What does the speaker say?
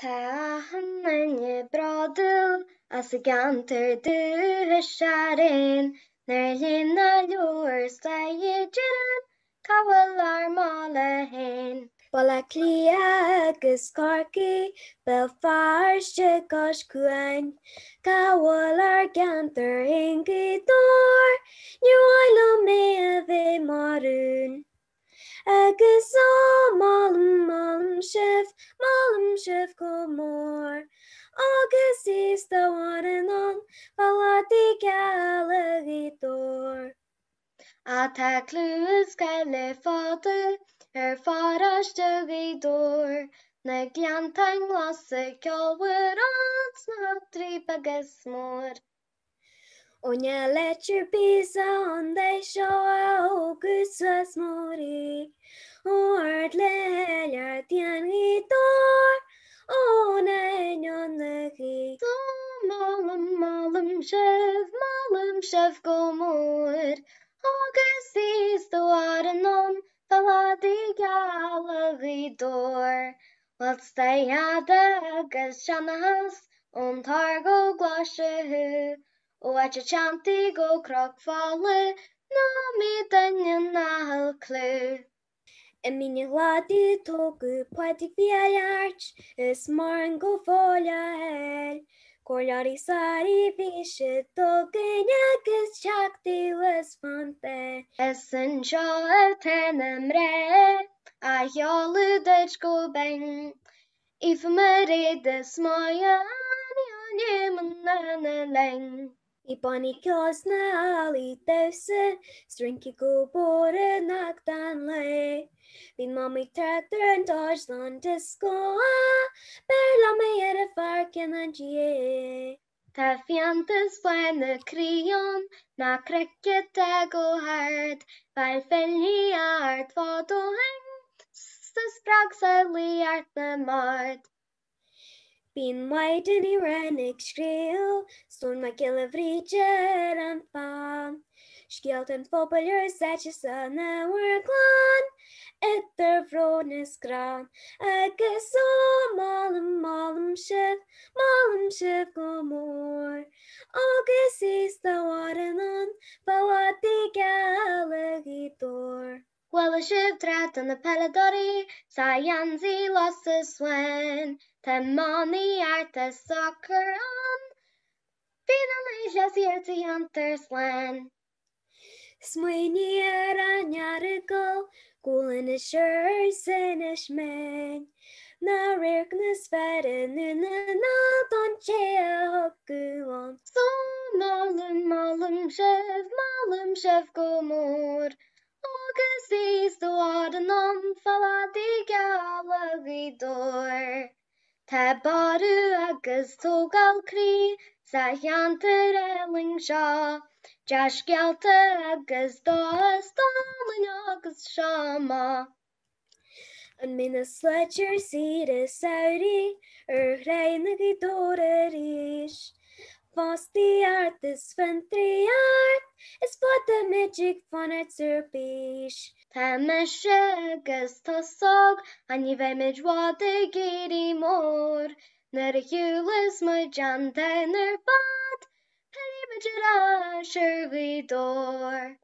Tá hanne bradul as a ganter du serin nar hinna leor sleidirn cahfuil ar mála hen. Bala clia agus carci bell farste gos cuain Gahfuil ar gantar go mór agus is dohhain an falltí galí dór. A tá clús ga le fáda ar fáraiste í dór na gleantain lasa ceolhar an na trí agus mór. Onya letir pizza an dé málam sef málam sef go mór agus ís dohar an non fallí galí dór Wat staada agus sennahas ón tar go glaise ó a chanti go krog falle ná mé danne nahel klu. En min gladi tógu poetic viart is mar an go fólia hel. Choirí saí fi se dogin agus teachtaí was fante. Es an seo tenam ré a heolú deit go ben. If mar ré de smája an man na leng. I banní ceás na alí dose strinki go bore nach dan le. Bhín má mé tractor an Dodgeland disco Beir le mé ar a farcin an GA. Tá fiantas buin naríon na Bín maidin i rennig skriel stón me gile bríidir an fa. Skeelt an fóbalir sete san nahuiirláán Itar bhrónas gran agus ó málam málam sih málam sih go mór. agus is dohar dór. Well sib drat an na pedorí sa janzi los a swein Tá máí art a soccer an Bí an éis leíirtaí antar slein. Smuoine ar anhear go golan is seir san is mein. Na réirk na sferin na ná an sé goúan. So málam málam sef málam sef go mór. Agus Kızıyız duvarının falan digalador. Tebarı kız togal kri, zahyantır elinca. Caş geldi kız doğastanın kız şama. Yn mynd y sledger sydd y sawri, yr rhain y. réinna the art is fentri art is fod a magic fan art surpéis. Tá me se agus tosog an i bheith midhád a géirí mór nar a hiúlas mu John denar bad Pe me a sirhí dór.